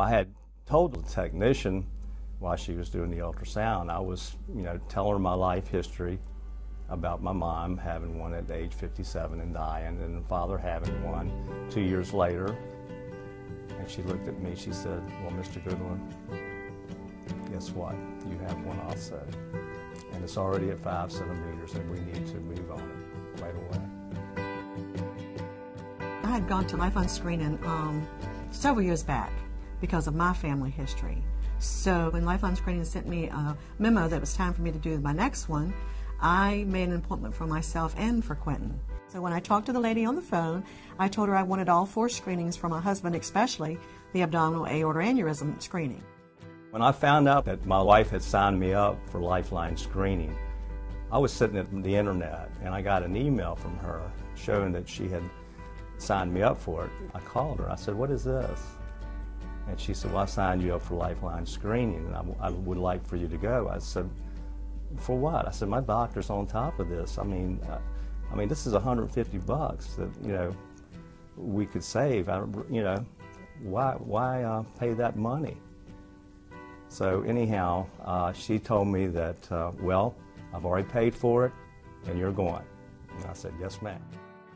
I had told the technician while she was doing the ultrasound, I was, you know, telling her my life history about my mom having one at age 57 and dying, and father having one two years later. And she looked at me, she said, Well, Mr. Goodwin, guess what? You have one also. And it's already at five centimeters, and we need to move on it right away. I had gone to Lifeline screening um, several years back because of my family history. So when Lifeline Screening sent me a memo that it was time for me to do my next one, I made an appointment for myself and for Quinton. So when I talked to the lady on the phone, I told her I wanted all four screenings for my husband, especially the abdominal aortic aneurysm screening. When I found out that my wife had signed me up for Lifeline screening, I was sitting at the internet and I got an email from her showing that she had signed me up for it. I called her. I said, What is this? And she said, Well, I signed you up for Lifeline screening and I, I would like for you to go. I said, For what? I said, My doctor's on top of this. I mean, uh, I mean, this is 150 bucks that, you know, we could save. I, you know, why, why uh, pay that money? So anyhow, uh, she told me that, uh, well, I've already paid for it and you're going. And I said, yes, ma'am.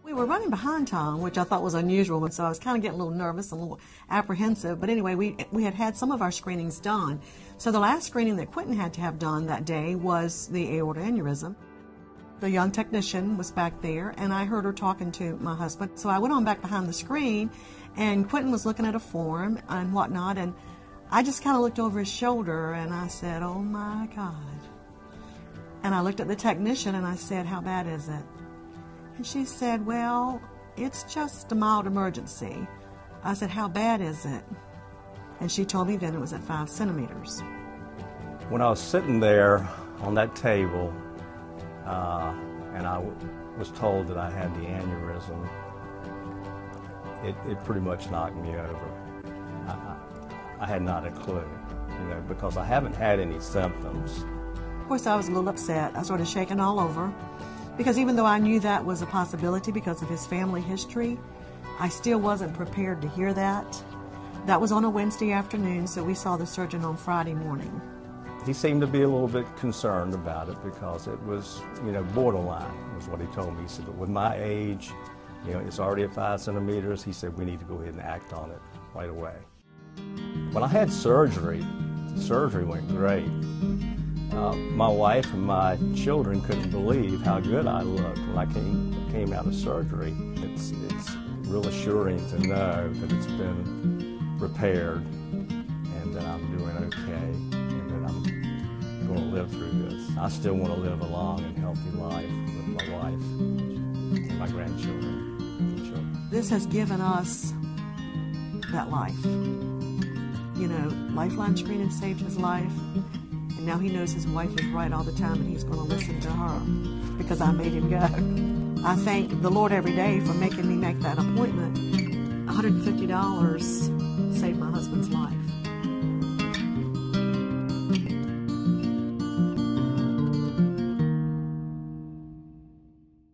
We were running behind time, which I thought was unusual, and so I was kind of getting a little nervous, and a little apprehensive. But anyway, we we had had some of our screenings done. So the last screening that Quinton had to have done that day was the aorta aneurysm. The young technician was back there, and I heard her talking to my husband. So I went on back behind the screen, and Quinton was looking at a form and whatnot, and I just kind of looked over his shoulder, and I said, "Oh my God." And I looked at the technician and I said, How bad is it? And she said, Well, it's just a mild emergency. I said, How bad is it? And she told me then it was at five centimeters. When I was sitting there on that table uh, and I w- was told that I had the aneurysm, it, it pretty much knocked me over. I, I, I had not a clue, you know, because I haven't had any symptoms. Of course, I was a little upset. I started shaking all over because even though I knew that was a possibility because of his family history, I still wasn't prepared to hear that. That was on a Wednesday afternoon, so we saw the surgeon on Friday morning. He seemed to be a little bit concerned about it because it was, you know, borderline, was what he told me. He said, but with my age, you know, it's already at five centimeters. He said, we need to go ahead and act on it right away. When I had surgery, surgery went great. Uh, my wife and my children couldn't believe how good I looked when I came, came out of surgery. It's, it's real assuring to know that it's been repaired and that I'm doing okay and that I'm going to live through this. I still want to live a long and healthy life with my wife and my grandchildren and children. This has given us that life. You know, Lifeline screening saved his life. And now he knows his wife is right all the time and he's going to listen to her because I made him go. I thank the Lord every day for making me make that appointment. $150 saved my husband's life.